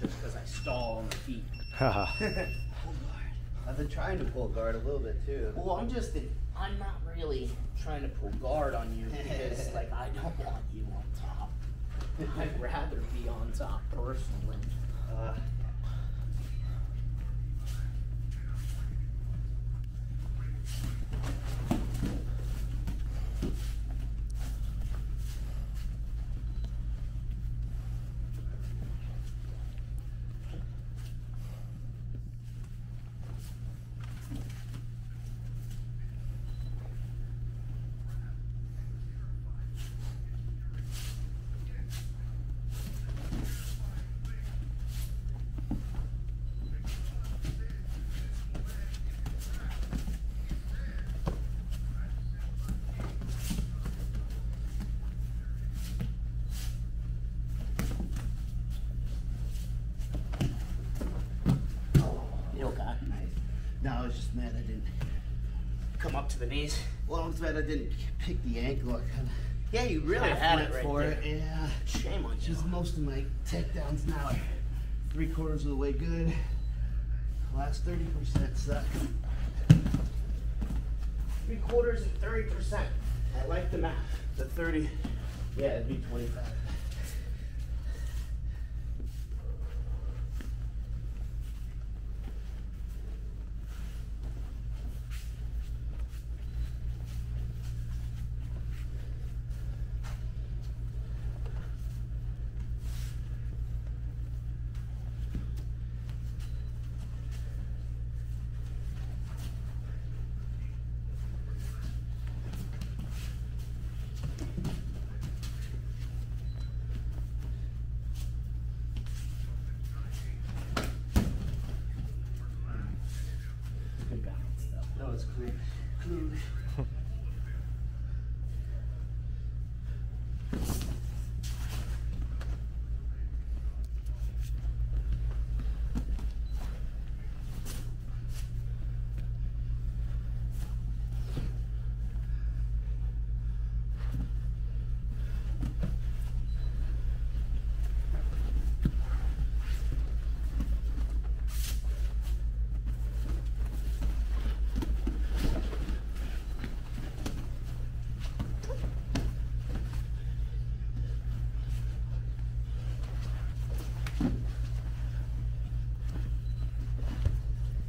just because I stall on the feet. Haha. Pull guard. I've been trying to pull guard a little bit too. Well, I'm just, I'm not really trying to pull guard on you because, like, I don't want you on top. I'd rather be on top personally. Uh, You okay? nice. No, I was just mad I didn't. Come up to the knees. Well, I was mad I didn't pick the ankle. I kind of Yeah, you really had it right for there. it. Yeah. Shame on you. Just most of my takedowns now are three quarters of the way good. Last 30% suck. Three quarters and thirty percent. I like the math. The 30, yeah, it'd be 25. Good balance though. That was clear. Clearly.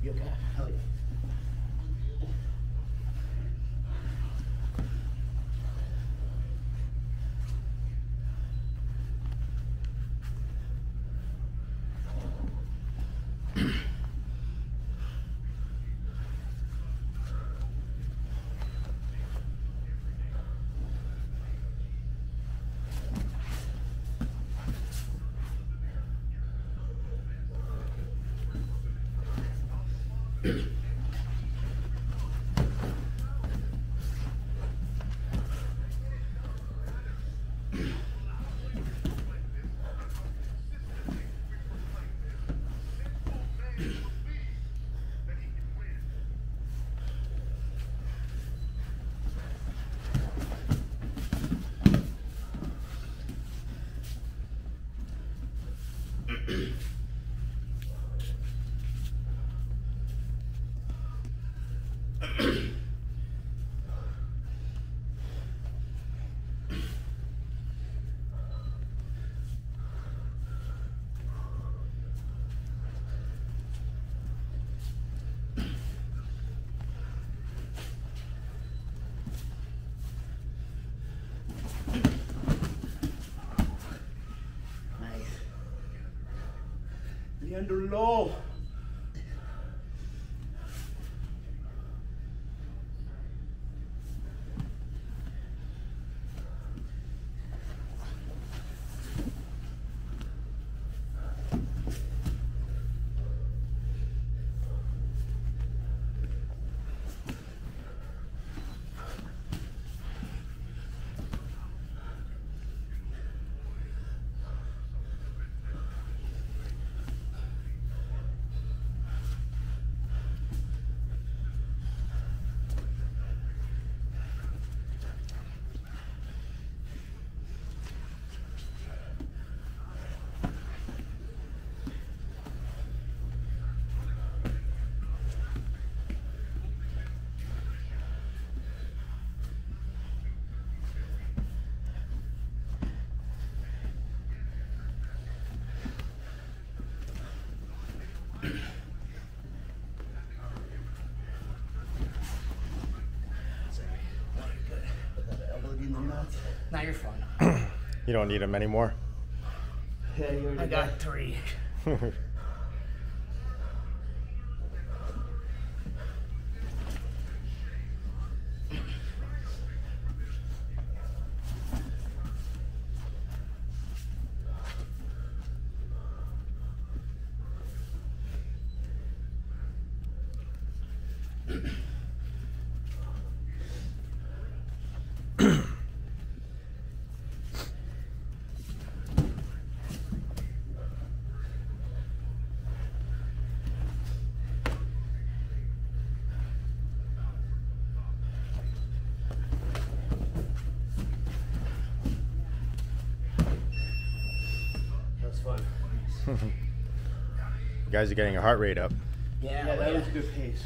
You okay? Hell yeah. Nice. under law. Now you're fine. you don't need them anymore. Yeah, I got three. You guys are getting your heart rate up. Yeah, Yeah, that was a good pace.